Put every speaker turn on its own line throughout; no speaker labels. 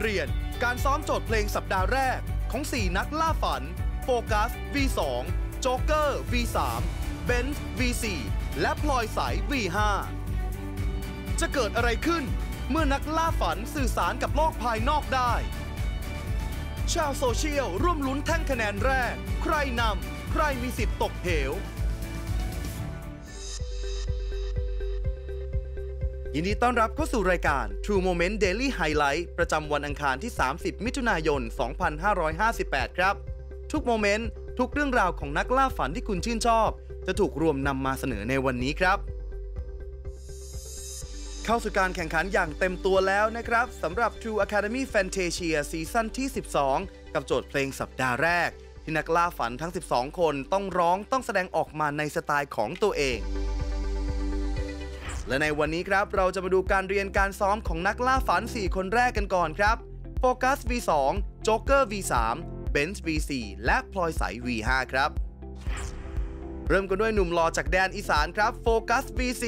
การเรียน การซ้อมโจทย์เพลงสัปดาห์แรกของ 4 นักล่าฝัน โฟกัส V2 โจ๊กเกอร์ V3 เบนซ์ V4 และพลอยใส V5 จะเกิดอะไรขึ้นเมื่อนักล่าฝันสื่อสารกับโลกภายนอกได้ ชาวโซเชียลร่วมลุ้นแท่งคะแนนแรก ใครนำใครมีสิทธิ์ตกเหว ยินดีต้อนรับเข้าสู่รายการ True Moment Daily Highlight ประจำวันอังคารที่ 30 มิถุนายน 2558 ครับ ทุกโมเมนต์ ทุกเรื่องราวของนักล่าฝันที่คุณชื่นชอบ จะถูกรวมนำมาเสนอในวันนี้ครับ เข้าสู่การแข่งขันอย่างเต็มตัวแล้วนะครับสำหรับ True Academy Fantasia ซีซั่นที่ 12 กับโจทย์เพลงสัปดาห์แรก ที่นักล่าฝันทั้ง 12 คนต้องร้องต้องแสดงออกมาในสไตล์ของตัวเอง และในวันนี้ครับเราจะมาดูการเรียนการซ้อมของนักล่าฝัน 4 คนแรกกันก่อนครับโฟกัส V2 โจ๊กเกอร์ V3 เบนซ์ V4 และพลอยใส V5 ครับเริ่มกันด้วยหนุ่มหล่อจากแดนอีสานครับโฟกัส V4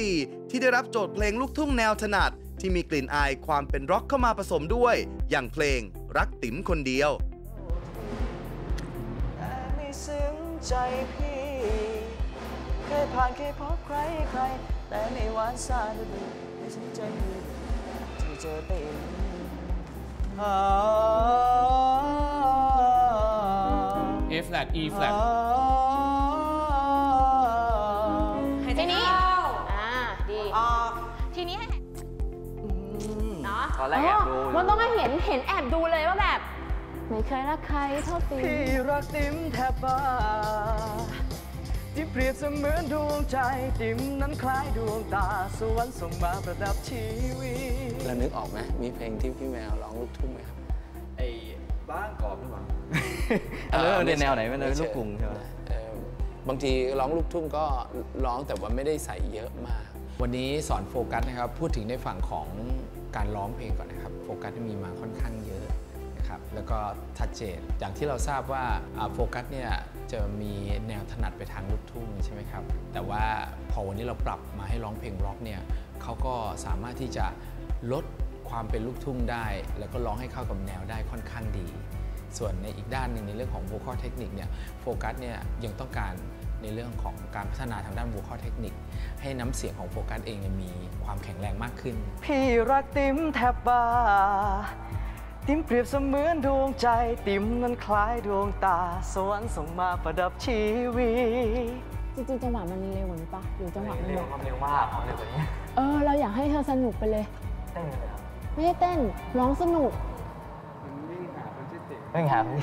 ที่ได้รับโจทย์เพลงลูกทุ่งแนวถนัด ที่มีกลิ่นอายความเป็นร็อกเข้ามาผสมด้วย อย่างเพลงรักติ๋มคนเดียว
แต่ไม่ซึ้งใจพี่ เคยผ่านเคยพบใครใคร แต่ไม่หวานซาดูดูไม่ซึ้งใจพี่ที่เจอติมอ่า
A flat E flat
หายใจ
ทีนี้
เข้า
อ่าดี
อ่า
ทีนี้ให้
อืม
เนาะ
ตอนแรกแอบดู
มันต้องให้เห็นเห็นแอบดูเลยว่าแบบ ไม่เคยรักใครเท่าตี
พี่รักติมแทบบ้า ที่เปรียบเสมือนดวงใจติมนั้นคล้ายดวงตาสวรรค์ส่งมาประดับชีวิต
เรานึกออกไหมมีเพลงที่พี่แมวร้องลูกทุ่งไหมครับ
ไอ้บ้านกรอบหรือเปล่า
อันนั้นมันเป็น
ไม่ใช่
แนวไหนมันเป็น
ไม่ใช่
ลูกกรุงใช่ไหม
เอ่อบางทีร้องลูกทุ่งก็ร้องแต่ว่าไม่ได้ใส่เยอะมาก วันนี้สอนโฟกัสนะครับ พูดถึงในฝั่งของการร้องเพลงก่อนนะครับ โฟกัสมีมาค่อนข้างเยอะนะครับ แล้วก็ชัดเจนอย่างที่เราทราบว่าอ่าโฟกัสเนี่ย จะมีแนวถนัดไปทางลูกทุ่งใช่ไหมครับ แต่ว่าพอวันนี้เราปรับมาให้ร้องเพลงร็อกเนี่ยเขาก็สามารถที่จะลดความเป็นลูกทุ่งได้ แล้วก็ร้องให้เข้ากับแนวได้ค่อนข้างดี ส่วนในอีกด้านหนึ่งในเรื่องของ vocal technique เนี่ยโฟกัสเนี่ยยังต้องการในเรื่องของการพัฒนาทางด้าน vocal technique ให้น้ำเสียงของโฟกัสเองมีความแข็งแรงมากขึ้น
พี่รักติมแทบบ้า ติมเปรียบเสมือนดวงใจ ติมนั้นคล้ายดวงตา สวรรค์ส่งมาประดับชีวิต
จริงๆจังหวะมันเร็วกว่านี้ปะหรือจังหวะมัน
เร็
เร็
ว
ว
ความเร็วมากความเร็วกว่านี้
เออ เราอยากให้เธอสนุกไปเลย
เต้นเลยครับ
ไม่ได้เต้นร้องสนุก
เพิ่งหาเพิ่ง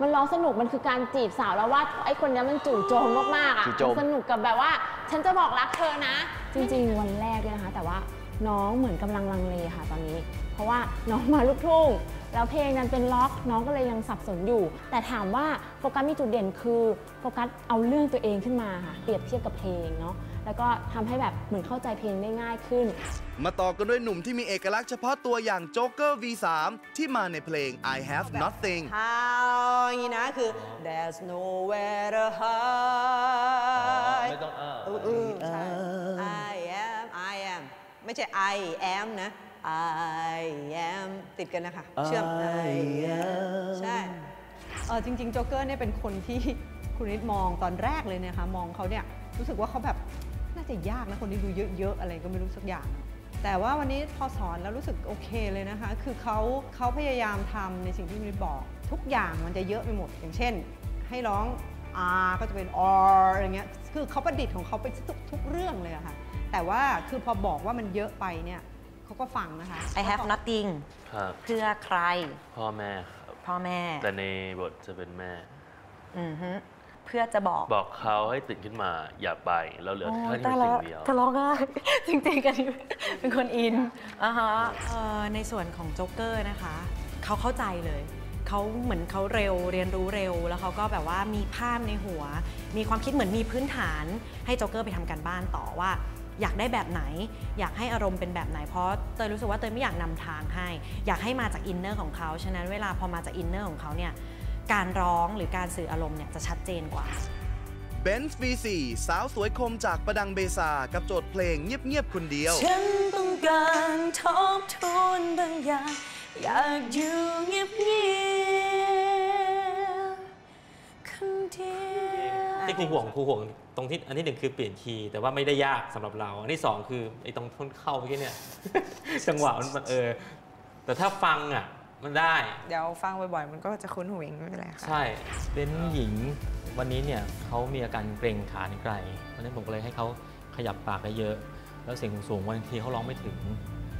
มันร้องสนุกมันคือการจีบสาวแล้วว่าไอ้คนเนี้ยมันจู่โจมมากๆอะ
จู่โจม
มันสนุกกับแบบว่า ฉันจะบอกรักเธอนะ จริง ๆ วันแรกเนี่ยนะคะ แต่ว่าน้องเหมือนกำลังลังเลค่ะตอนนี้ เพราะว่าน้องมาลูกทุ่งแล้วเพลงนั้นเป็นล็อกน้องก็เลยยังสับสนอยู่ แต่ถามว่าโฟกัสมีจุดเด่นคือโฟกัสเอาเรื่องตัวเองขึ้นมาค่ะเปรียบเทียบกับเพลงเนาะแล้วก็ทำให้แบบเหมือนเข้าใจเพลงได้ง่ายขึ้น
มาต่อกันด้วยหนุ่มที่มีเอกลักษณ์เฉพาะตัวอย่างโจ๊กเกอร์ V3 ที่มาในเพลง I Have Nothing
ฮาวอย่างนี้นะคือ there's nowhere to hide
ไม่ต้องเออ
เออเออใช่ I am I am ไม่ใช่ I am นะ I am ติดกันนะคะ เชื่อม I am ใช่
เออจริงๆโจ๊กเกอร์เนี่ยเป็นคนที่คุณนิดมองตอนแรกเลยเนี่ยค่ะมองเขาเนี่ยรู้สึกว่าเขาแบบน่าจะยากนะคนที่ดูเยอะๆอะไรก็ไม่รู้สักอย่าง แต่ว่าวันนี้พอสอนแล้วรู้สึกโอเคเลยนะคะ คือเขาเขาพยายามทำในสิ่งที่นิดบอก ทุกอย่างมันจะเยอะไปหมด อย่างเช่น ให้ร้อง R ก็จะเป็น R อะไรเงี้ยคือเขาประดิษฐ์ของเขาไปทุกทุกเรื่องเลยอะค่ะแต่ว่าคือพอบอกว่ามันเยอะไปเนี่ย เขาก็ฟังนะคะ
I have nothing
ครับ
เพื่อใคร
พ่อแม่ครับ
พ่อแม่
แต่ในบทจะเป็นแม่
อือฮึเพื่อจะบอก
บอกเขาให้ตื่นขึ้นมาอย่าไปแล้วเหลือแค่ที่
ตาย
สิ่
แล้ว
งเดียว
จะร้องไห้จริงๆกันเป็นคน in อ่าฮะ
เอ่อในส่วนของโจ๊กเกอร์นะคะ เขาเข้าใจเลย เขาเหมือนเขาเร็วเรียนรู้เร็ว แล้วเขาก็แบบว่ามีภาพในหัว มีความคิดเหมือนมีพื้นฐาน ให้โจ๊กเกอร์ไปทำการบ้านต่อว่า อยากได้แบบไหน อยากให้อารมณ์เป็นแบบไหน เพราะเตยรู้สึกว่าเตยไม่อยากนำทางให้ อยากให้มาจาก inner ของเขา ฉะนั้นเวลาพอมาจาก inner ของเขาเนี่ย การร้องหรือการสื่ออารมณ์เนี่ยจะชัดเจนกว่า
เบนซ์ V4 สาวสวยคมจากประดังเบซา กับโจทย์เพลงเงียบๆคนเดียว
ฉันต้องการทบทวนบางอย่าง
อยากอยู่เงียบ
ที่ครูห่วงครูห่วงตรงที่อันที่หนึ่งคือเปลี่ยนคีย์แต่ว่าไม่ได้ยากสำหรับเรา อันที่สองคือไอ้ตรงท่อนเข้าเมื่อกี้เนี่ยจังหวะมันมันเออ แต่ถ้าฟังอะมันได้
เดี๋ยวฟังบ่อยๆ มันก็จะคุ้นหูเองไม่เป็นไรค่ะ
ใช่เบนหญิงวันนี้เนี่ยเขามีอาการเกร็งขาไกลเพราะฉะนั้นผมก็เลยให้เขาขยับปากได้เยอะ แล้วเสียงสูงๆบางทีเขาร้องไม่ถึง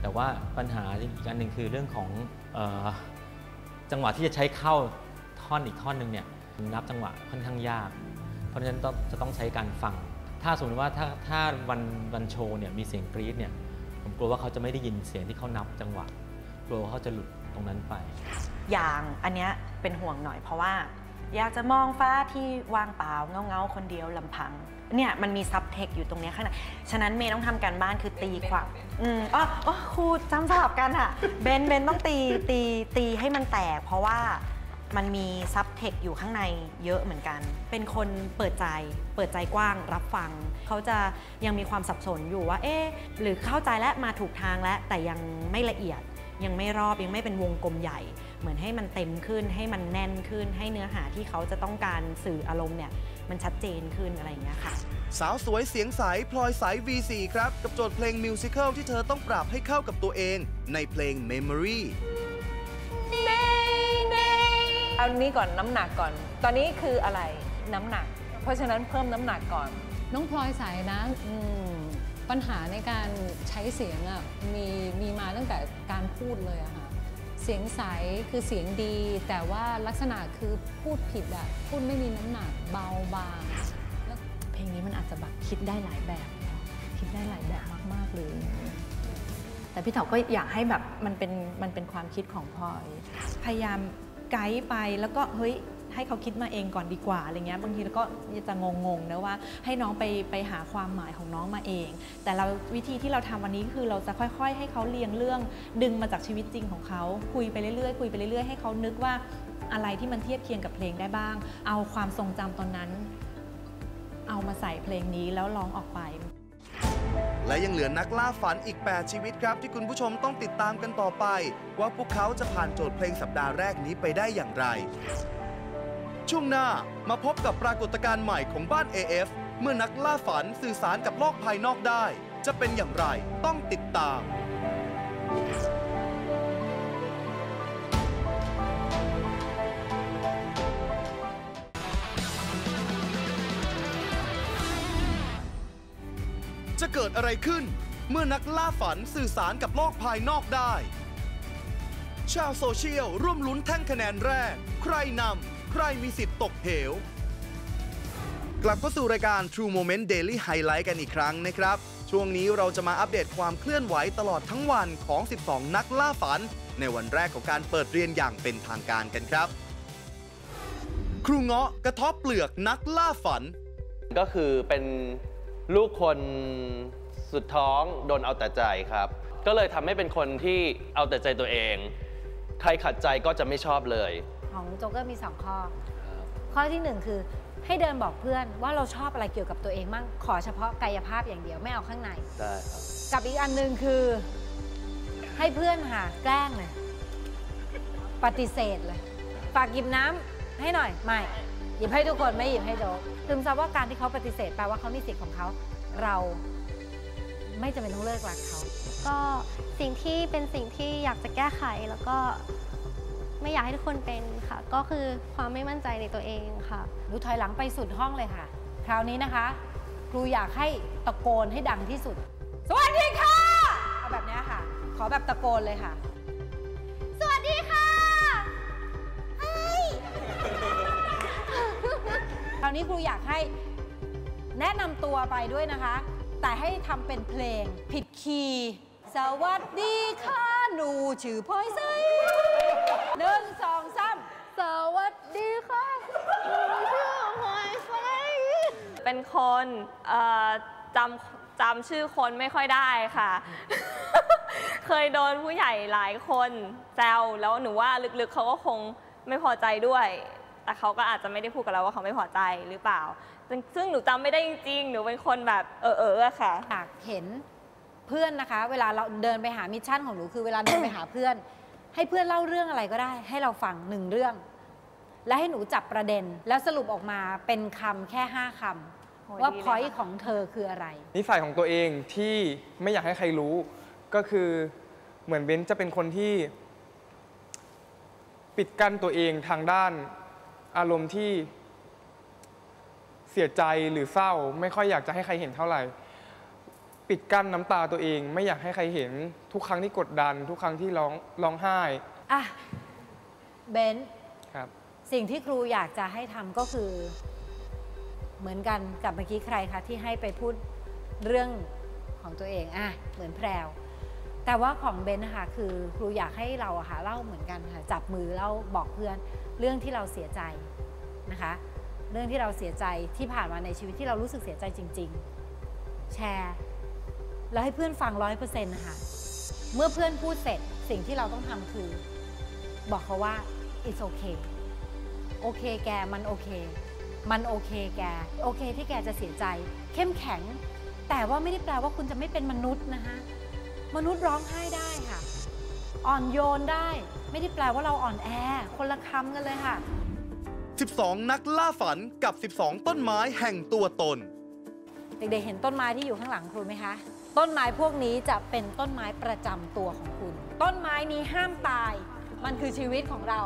แต่ว่าปัญหาอีกอันหนึ่งคือเรื่องของเออจังหวะที่จะใช้เข้าท่อนอีกท่อนหนึ่งเนี่ยนับจังหวะค่อนข้างยากเพ ราะฉะนั้นต้องจะต้องใช้การฟัง ถ้าสมมติว่าถ้าถ้าวันวันโชว์เนี่ยมีเสียงกรี๊ดเนี่ยผมกลัวว่าเขาจะไม่ได้ยินเสียงที่เขานับจังหวะกลัวว่าเขาจะหลุดตรงนั้นไป
อย่างอันเนี้ยเป็นห่วงหน่อยเพราะว่า อยากจะมองฟ้าที่ว่างเปล่าเหงาเหงาคนเดียวลำพังเนี่ยมันมี subtext อยู่ตรงนี้ข้างในฉะนั้นเมย์ต้องทำการบ้านคือตีความอืมอ๋ออ๋อครูจำสลับกันอะเบนเบนต้องตีตีตีให้มันแตก เพราะว่า มันมี subtext อยู่ข้างในเยอะเหมือนกัน เป็นคนเปิดใจ เปิดใจกว้าง รับฟัง เขาจะยังมีความสับสนอยู่ว่า เอ๊ะหรือเข้าใจแล้วมาถูกทางแล้วแต่ยังไม่ละเอียด ยังไม่รอบ ยังไม่เป็นวงกลมใหญ่ เหมือนให้มันเต็มขึ้น ให้มันแน่นขึ้น ให้เนื้อหาที่เขาจะต้องการสื่ออารมณ์เนี่ย มันชัดเจนขึ้นอะไรอย่างเงี้ยค่ะ
สาวสวยเสียงใสพลอยใส V4 ครับ กับโจทย์เพลงมิวสิควลที่เธอต้องปรับให้เข้ากับตัวเอง ในเพลง Memory
เอานี้ก่อนน้ำหนักก่อน ตอนนี้คืออะไรน้ำหนัก เพราะฉะนั้นเพิ่มน้ำหนักก่อน
น้องพลอยสายนะปัญหาในการใช้เสียงอะมีมีมาตั้งแต่การพูดเลยอะค่ะ เสียงใสคือเสียงดี แต่ว่าลักษณะคือพูดผิดอะพูดไม่มีน้ำหนักเบาบางแล้ว
เพลงนี้มันอาจจะแบบคิดได้หลายแบบเนอะคิดได้หลายแบบมากๆเลยแต่พี่เถาก็อยากให้แบบมันเป็นมันเป็นความคิดของพลอย
พยายาม ไกด์ไปแล้วก็เฮ้ยให้เขาคิดมาเองก่อนดีกว่าอะไรเงี้ยบางทีเราก็จะงงๆนะว่าให้น้องไปไปหาความหมายของน้องมาเอง แต่เราวิธีที่เราทำวันนี้คือเราจะค่อย ๆ ให้เขาเรียงเรื่องดึงมาจากชีวิตจริงของเขาคุยไปเรื่อยๆคุยไปเรื่อยๆให้เขานึกว่าอะไรที่มันเทียบเคียงกับเพลงได้บ้าง เอาความทรงจำตอนนั้น เอามาใส่เพลงนี้แล้วร้องออกไป
และยังเหลือนักล่าฝันอีก 8 ชีวิตครับ ที่คุณผู้ชมต้องติดตามกันต่อไป ว่าพวกเขาจะผ่านโจทย์เพลงสัปดาห์แรกนี้ไปได้อย่างไร ช่วงหน้ามาพบกับปรากฏการณ์ใหม่ของบ้าน AF เมื่อนักล่าฝันสื่อสารกับโลกภายนอกได้ จะเป็นอย่างไรต้องติดตาม จะเกิดอะไรขึ้น เมื่อนักล่าฝันสื่อสารกับโลกภายนอกได้ ชาวโซเชียลร่วมลุ้นแท่งคะแนนแรก ใครนำใครมีสิทธิ์ตกเหว กลับเข้าสู่รายการ True Moment Daily Highlight กันอีกครั้งนะครับ ช่วงนี้เราจะมาอัปเดตความเคลื่อนไหวตลอดทั้งวันของ 12 นักล่าฝัน ในวันแรกของการเปิดเรียนอย่างเป็นทางการกันครับ ครูเงาะกระทบเปลือกนักล่าฝัน
ก็คือเป็น ลูกคนสุดท้องโดนเอาแต่ใจครับ ก็เลยทำให้เป็นคนที่เอาแต่ใจตัวเอง ใครขัดใจก็จะไม่ชอบเลย
ของโจ๊กเกอร์มี 2 ข้อ ข้อที่ 1 คือให้เดินบอกเพื่อนว่าเราชอบอะไรเกี่ยวกับตัวเองมั่งขอเฉพาะกายภาพอย่างเดียวไม่เอาข้างใน
ได้ครับ
กับอีกอันหนึ่งคือ ให้เพื่อนหาแกล้งเลยปฏิเสธเลย ฝากหยิบน้ำให้หน่อย ไม่ หยิบให้ทุกคนไม่หยิบให้โจ๊ก ซึมซับว่าการที่เขาปฏิเสธแปลว่าเขามีสิทธิ์ของเขา เราไม่จำเป็นต้องเลิกรักเขา
ก็สิ่งที่เป็นสิ่งที่อยากจะแก้ไขแล้วก็ไม่อยากให้ทุกคนเป็นค่ะ ก็คือความไม่มั่นใจในตัวเองค่ะ
ดูถอยหลังไปสุดห้องเลยค่ะ คราวนี้นะคะ ครูอยากให้ตะโกนให้ดังที่สุด สวัสดีค่ะ เอาแบบเนี้ยค่ะ ขอแบบตะโกนเลยค่ะ ราวนี้ครูอยากให้แนะนำตัวไปด้วยนะคะ แต่ให้ทำเป็นเพลงผิดคีย์สวัสดีค่ะ หนูชื่อพลอยใสหนึ่งสองสามสวัสดีค่ะหนูชื่อพลอยใส
เป็นคนเอ่อจำจำชื่อคนไม่ค่อยได้ค่ะ เคยโดนผู้ใหญ่หลายคนแซวแล้วหนูว่าลึกๆเขาก็คงไม่พอใจด้วย แต่เขาก็อาจจะไม่ได้พูดกับเราว่าเขาไม่พอใจหรือเปล่า ซึ่งซึ่งหนูจำไม่ได้จริงๆ หนูเป็นคนแบบเออเอออะค่ะ
อยากเห็นเพื่อนนะคะ เวลาเราเดินไปหามิชชั่นของหนูคือเวลาเดินไปหาเพื่อน ให้เพื่อนเล่าเรื่องอะไรก็ได้ ให้เราฟังหนึ่งเรื่อง และให้หนูจับประเด็น แล้วสรุปออกมาเป็นคำแค่ 5คำว่า
ดีเลย
พอย
ค่ะ
ของเธอคืออะไร
นิสัยของตัวเองที่ไม่อยากให้ใครรู้ก็คือเหมือนเบนซ์จะเป็นคนที่ ปิดกั้นตัวเองทางด้าน อารมณ์ที่เสียใจหรือเศร้า ไม่ค่อยอยากจะให้ใครเห็นเท่าไหร่ ปิดกั้นน้ำตาตัวเอง ไม่อยากให้ใครเห็นทุกครั้งที่กดดัน ทุกครั้งที่ร้องร้องไห้
อะเบนซ์
ครับ
สิ่งที่ครูอยากจะให้ทำก็คือ เหมือนกันกับเมื่อกี้ใครคะที่ให้ไปพูดเรื่องของตัวเองอะเหมือนแพรว แต่ว่าของเบนนะคะคือครูอยากให้เราอะค่ะเล่าเหมือนกันค่ะจับมือเล่าบอกเพื่อนเรื่องที่เราเสียใจนะคะ เรื่องที่เราเสียใจที่ผ่านมาในชีวิตที่เรารู้สึกเสียใจจริง ๆ แชร์แล้วให้เพื่อนฟังร้อยเปอร์เซ็นต์นะคะเมื่อเพื่อนพูดเสร็จสิ่งที่เราต้องทำคือ บอกเขาว่า it's okay โอเคแกมันโอเค มันโอเคแก โอเคที่แกจะเสียใจ เข้มแข็ง แต่ว่าไม่ได้แปลว่าคุณจะไม่เป็นมนุษย์นะคะ มนุษย์ร้องไห้ได้ค่ะ อ่อนโยนได้ ไม่ได้แปลว่าเราอ่อนแอ คนละคำกันเลยค่ะ
12 นักล่าฝันกับ 12 ต้นไม้แห่งตัวตน
เด็กๆเห็นต้นไม้ที่อยู่ข้างหลังครูไหมคะ ต้นไม้พวกนี้จะเป็นต้นไม้ประจำตัวของคุณ ต้นไม้นี้ห้ามตาย มันคือชีวิตของเรา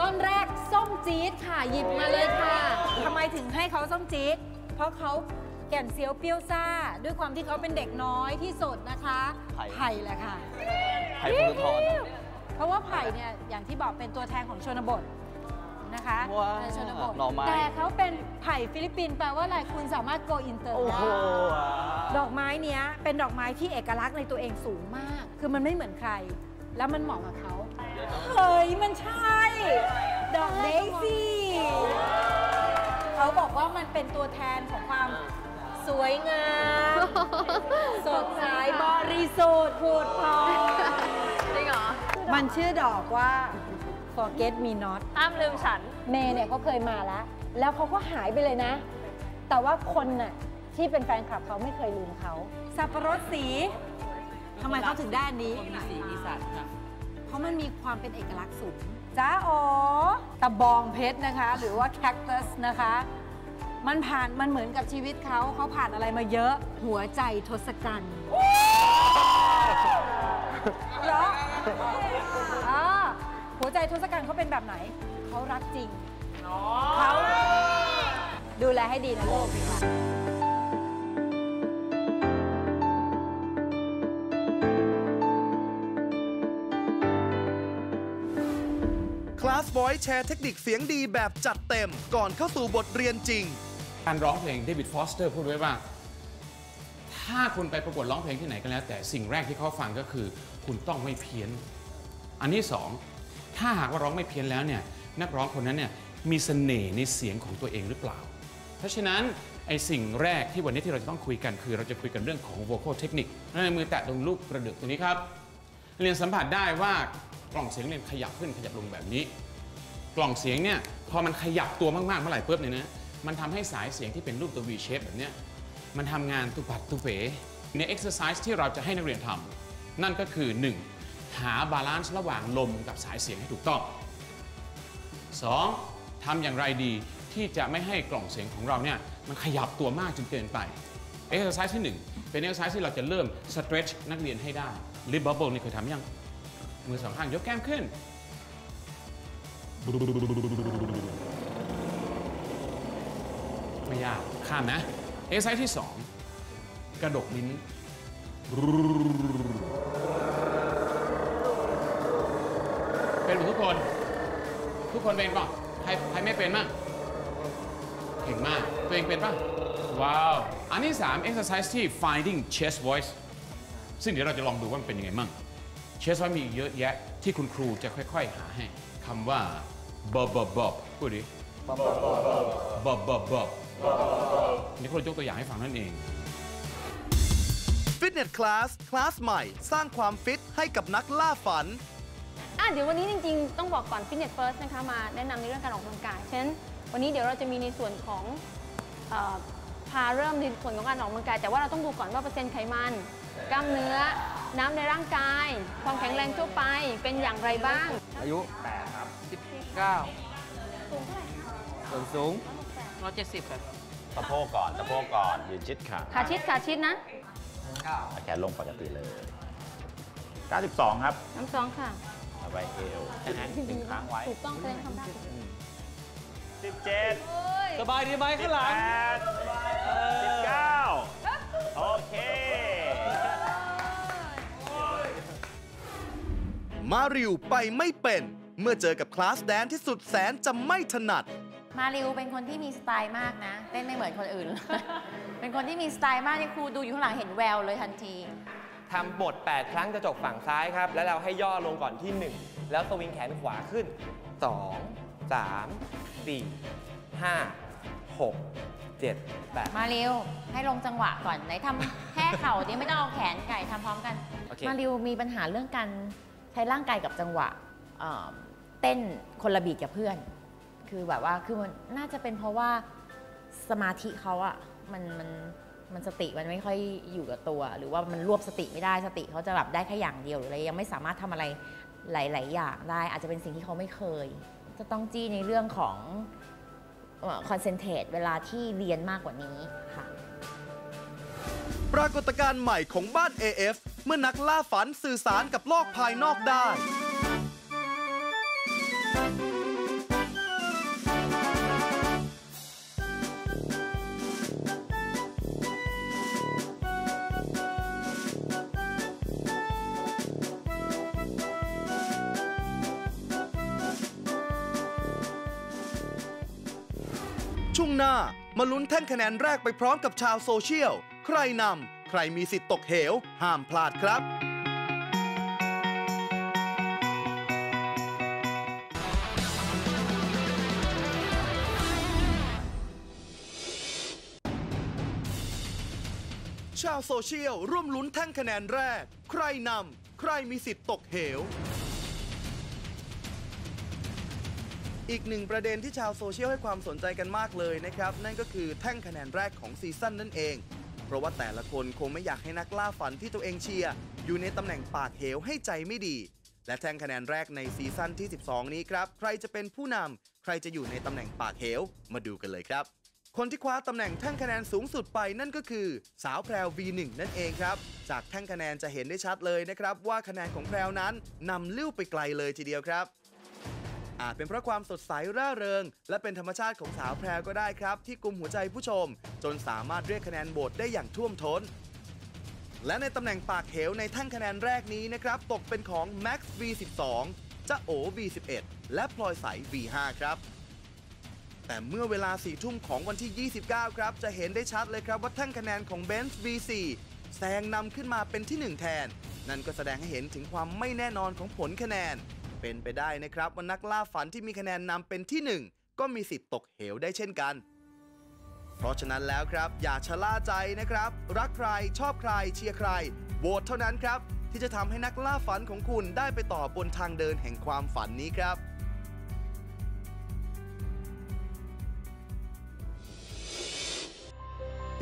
ต้นแรกส้มจี๊ดค่ะ หยิบมาเลยค่ะทำไมถึงให้เขาส้มจี๊ดเพราะเขา แก่นเซียวเปรี้ยวซ่า ด้วยความที่เขาเป็นเด็กน้อยที่สุดนะคะ
ไผ่
ไผ่แหละค่ะ
ไผ่พงศธร
เพราะว่าไผ่เนี่ยอย่างที่บอกเป็นตัวแทนของชนบทนะคะ
ว้าว
ในชนบท
หน่อไม้
แต่เขาเป็นไผ่ฟิลิปปินส์แปลว่าอะไรคุณสามารถ go inter
โอ้
ได้
โห
ดอกไม้เนี้ยเป็นดอกไม้ที่เอกลักษณ์ในตัวเองสูงมาก คือมันไม่เหมือนใคร แล้วมันเหมาะกับเขาเฮ้ยมันใช่ ดอกเดซี่เขาบอกว่ามันเป็นตัวแทนของความ สวยงาม สดใสบริสุทธิ์ผุดพอง
จริงเหรอ
มันชื่อดอกว่า forget me not
ห้ามลืมฉัน
เมย์เนี่ยเขาเคยมาแล้ว แล้วเขาก็หายไปเลยนะ แต่ว่าคนน่ะที่เป็นแฟนคลับเขาไม่เคยลืมเขาสับปะรดสีทำไมเขาถึงได้อันนี้ มีสีมีสัตว์เพราะมันมีความเป็นเอกลักษณ์สูงจ้าโอตะบองเพชรนะคะ หรือว่าแคคตัสนะคะ มันผ่านมันเหมือนกับชีวิตเขาเขาผ่านอะไรมาเยอะหัวใจทศกัณฐ์เหรออ่าหัวใจทศกัณฐ์เขาเป็นแบบไหน เขารักจริงเขาดูแลให้ดีนะลูก
คลาส Voice แชร์เทคนิคเสียงดีแบบจัดเต็ม ก่อนเข้าสู่บทเรียนจริง
การร้องเพลงเดวิดฟอสเตอร์พูดไว้ว่า ถ้าคุณไปประกวดร้องเพลงที่ไหนก็แล้ว แต่สิ่งแรกที่เขาฟังก็คือ คุณต้องไม่เพี้ยน อันที่สองถ้าหากว่าร้องไม่เพี้ยนแล้วเนี่ยนักร้องคนนั้นเนี่ยมีเสน่ห์ในเสียงของตัวเองหรือเปล่า เพราะฉะนั้นไอสิ่งแรกที่วันนี้ที่เราจะต้องคุยกันคือเราจะคุยกันเรื่องของ vocal technique เอามือแตะตรงลูกกระเดือกตรงนี้ครับ เรียนสัมผัสได้ว่ากล่องเสียงเรียนขยับขึ้นขยับลงแบบนี้ กล่องเสียงเนี่ยพอมันขยับตัวมากๆเมื่อไหร่ปุ๊บเนี่ยนะ มันทำให้สายเสียงที่เป็นรูปตัว V shape แบบนี้มันทำงานตุปัดตุเป๋ใน exercise ที่เราจะให้นักเรียนทำนั่นก็คือ 1. หาบาลานซ์ระหว่างลมกับสายเสียงให้ถูกต้อง 2. ทำอย่างไรดีที่จะไม่ให้กล่องเสียงของเราเนี่ยมันขยับตัวมากจนเกินไป exercise ที่ 1 เป็น exercise ที่เราจะเริ่ม stretch นักเรียนให้ได้ lip bubble นี่เคยทำยัง มือสองข้างยกแก้มขึ้น ไม่ยากข้ามนะเอ็กไซส์ที่ 2 กระดกลิ้นเป็นหมดทุกคน ทุกคนเป็นป่ะใครใครไม่เป็นบ้างเก่งมาก ตัวเองเป็นป่ะ ว้าว อันที่3 exercise ที่ finding chest voice ซึ่งเดี๋ยวเราจะลองดูว่ามันเป็นยังไงมั่งเชสว่ามีอีกเยอะแยะที่คุณครูจะค่อย ๆ หาให้คำว่าบอบบอบบอบพูดดิบอบบอบบ อบนี่ครูยกตัวอย่างให้ฟังนั่นเอง
ฟิตเนสคลาสคลาสใหม่ สร้างความฟิตให้กับนักล่าฝัน
อะเดี๋ยววันนี้จริงๆ ต้องบอกก่อน Fitness First นะคะมาแนะนำในเรื่องการออกกำลังกายฉะนั้นวันนี้เดี๋ยวเราจะมีในส่วนของเออพาเริ่มในส่วนของการออกกำลังกาย แต่ว่าเราต้องดูก่อนว่าเปอร์เซ็นต์ไขมัน กล้ามเนื้อ
น้ำในร่างกาย ความแข็งแรงทั่วไปเป็นอย่างไรบ้าง
อายุ8ครับ
19ส่วนสูง
170ครับ
สะโพกก่อนสะโพกก่อนยืนชิดขา
ขาชิดขาชิดนะ
แขนลงปกติเลย 92 ครับ
น้ำสองค่ะ
เอาไว้เอวดึงค้างไว้
ถูกต้องแสดงความได้
17
สบายดีไหมข้างหลัง
19โอเค
มาริวไปไม่เป็น เมื่อเจอกับคลาสแดนที่สุดแสนจะไม่ถนัด
มาริวเป็นคนที่มีสไตล์มากนะ เต้นไม่เหมือนคนอื่น เป็นคนที่มีสไตล์มากที่ครูดูอยู่ข้างหลังเห็นแววเลยทันที
ทำบท 8 ครั้งจะจบฝั่งซ้ายครับ แล้วเราให้ย่อลงก่อนที่ 1 แล้วสวิงแขนขวาขึ้น 2 3 4 5 6 7 8
มาริวให้ลงจังหวะก่อนไหนทำแค่เข่าดิไม่ต้องเอาแขนไก่ทำพร้อมกัน
โอเค
มาริวมีปัญหาเรื่องการใช้ร่างกายกับจังหวะเอ่อเต้นคนละบีทกับเพื่อน คือแบบว่าคือมันน่าจะเป็นเพราะว่าสมาธิเขาอะมันมันมันสติมันไม่ค่อยอยู่กับตัว หรือว่ามันรวบสติไม่ได้สติเขาจะแบบได้แค่อย่างเดียวหรืออะไรยังไม่สามารถทำอะไรหลาย ๆ อย่างได้ อาจจะเป็นสิ่งที่เขาไม่เคย จะต้องจี้ในเรื่องของคอนเซนเทรตเวลาที่เรียนมากกว่านี้ค่ะ
ปรากฏการณ์ใหม่ของบ้าน AF เมื่อนักล่าฝันสื่อสารกับโลกภายนอกได้ ลุ้นแท่งคะแนนแรกไปพร้อมกับชาวโซเชียล ใครนำ ใครมีสิทธิ์ตกเหว ห้ามพลาดครับชาวโซเชียลร่วมลุ้นแท่งคะแนนแรก ใครนำ ใครมีสิทธิ์ตกเหว อีกหนึ่งประเด็นที่ชาวโซเชียลให้ความสนใจกันมากเลยนะครับ นั่นก็คือแท่งคะแนนแรกของซีซั่นนั่นเอง เพราะว่าแต่ละคนคงไม่อยากให้นักล่าฝันที่ตัวเองเชียร์อยู่ในตำแหน่งปากเหวให้ใจไม่ดี และแท่งคะแนนแรกในซีซั่นที่ 12 นี้ครับ ใครจะเป็นผู้นำใครจะอยู่ในตำแหน่งปากเหวมาดูกันเลยครับ คนที่คว้าตำแหน่งแท่งคะแนนสูงสุดไปนั่นก็คือ สาวแพรว V1 นั่นเองครับ จากแท่งคะแนนจะเห็นได้ชัดเลยนะครับว่าคะแนนของแพรวนั้นนำลิ้วไปไกลเลยทีเดียวครับ อาจเป็นเพราะความสดใสร่าเริง และเป็นธรรมชาติของสาวแพรวก็ได้ครับ ที่กลุ่มหัวใจผู้ชม จนสามารถเรียกคะแนนโหวตได้อย่างท่วมท้น และในตำแหน่งปากเหวในแท่งคะแนนแรกนี้นะครับ ตกเป็นของ Max V12 จะโอ V11 และพลอยใส V5 ครับ แต่เมื่อเวลา4ทุ่มของวันที่ 29 ครับ จะเห็นได้ชัดเลยครับว่าแท่งคะแนนของ Benz V4 แซงนำขึ้นมาเป็นที่ 1 แทน นั่นก็แสดงให้เห็นถึงความไม่แน่นอนของผลคะแนน เป็นไปได้นะครับว่านักล่าฝันที่มีคะแนนนำเป็นที่ 1 ก็มีสิทธิ์ตกเหวได้เช่นกัน เพราะฉะนั้นแล้วครับอย่าชะล่าใจนะครับ รักใครชอบใครเชียร์ใครโหวตเท่านั้นครับ ที่จะทำให้นักล่าฝันของคุณได้ไปต่อบนทางเดินแห่งความฝันนี้ครับ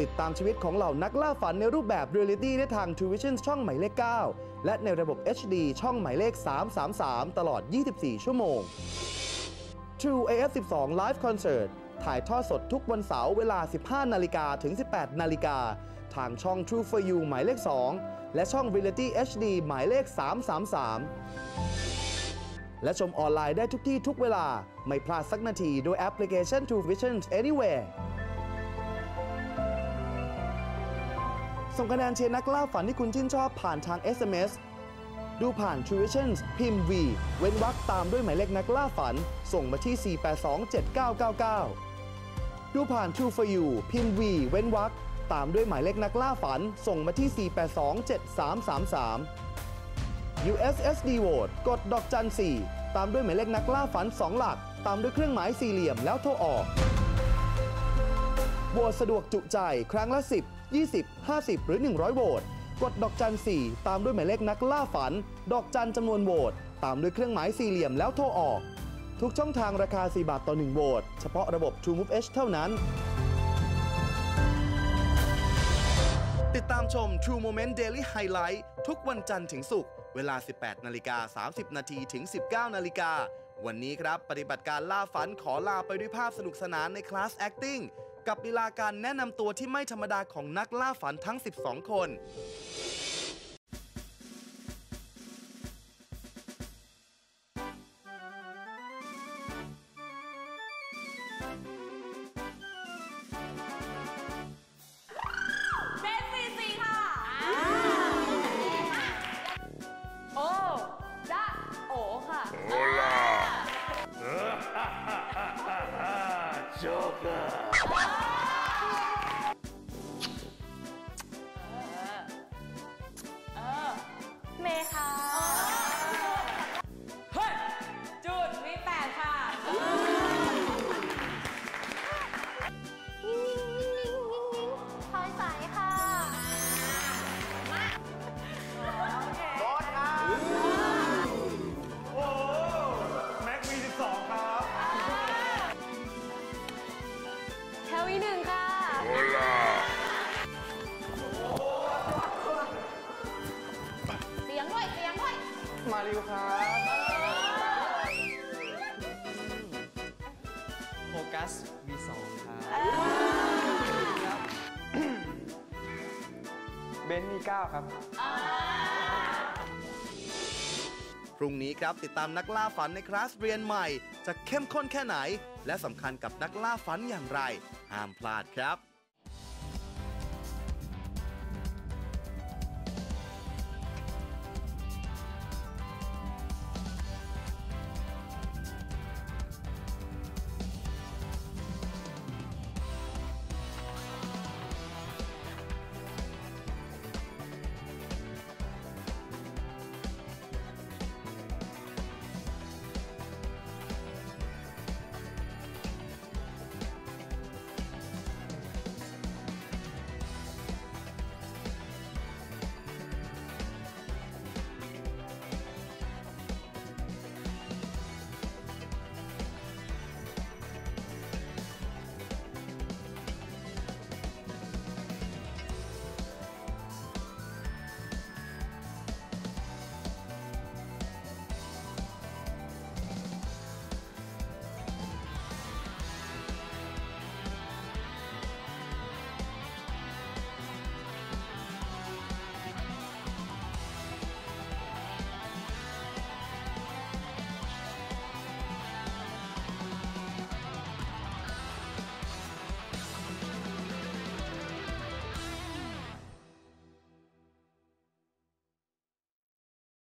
ติดตามชีวิตของเหล่านักล่าฝันในรูปแบบเรียลิตี้ได้ทาง True Vision ช่องหมายเลข 9 และในระบบ HD ช่องหมายเลข 333 ตลอด 24 ชั่วโมง True AF12 Live Concert ถ่ายทอดสดทุกวันเสาร์เวลา 15 นาฬิกาถึง 18 นาฬิกา ทางช่อง True for You หมายเลข 2 และช่อง Reality HD หมายเลข 333 และชมออนไลน์ได้ทุกที่ทุกเวลา ไม่พลาดสักนาทีโดยแอปพลิเคชัน True Vision Anywhere ส่งคะแนนเชียร์นักล่าฝันที่คุณชื่นชอบผ่านทาง SMS ดูผ่าน t r u i s i o n พิมพ์ V เว้นวรรคตามด้วยหมายเลขนักล่าฝัน ส่งมาที่ 4827999 ดูผ่าน True for You พิมพ์ V เว้นวรรคตามด้วยหมายเลขนักล่าฝัน ส่งมาที่ 4827333 USSD Vote กดดอกจัน 4 ตามด้วยหมายเลขนักล่าฝัน 2 หลัก ตามด้วยเครื่องหมายสี่เหลี่ยมแล้วโทรออกโหวตสะดวกจุใจครั้งละ 10 20 50 หรือ 100 โหวตกดดอกจัน 4 ตามด้วยหมายเลขนักล่าฝัน ดอกจันจำนวนโหวตตามด้วยเครื่องหมายสี่เหลี่ยมแล้วโทรออก ทุกช่องทางราคา 4 บาทต่อ 1 โหวตเฉพาะระบบ TrueMove H เท่านั้น ติดตามชม True Moment Daily Highlight ทุกวันจันทร์ถึงศุกร์เวลา 18 นาฬิกา 30 นาทีถึง 19 นาฬิกาวันนี้ครับ ปฏิบัติการล่าฝันขอลาไปด้วยภาพสนุกสนานในคลาส acting กับลีลาการแนะนำตัวที่ไม่ธรรมดาของนักล่าฝันทั้ง 12 คน
ครับ
พรุ่งนี้ครับติดตามนักล่าฝันในคลาสเรียนใหม่ จะเข้มข้นแค่ไหน และสำคัญกับนักล่าฝันอย่างไร ห้ามพลาดครับ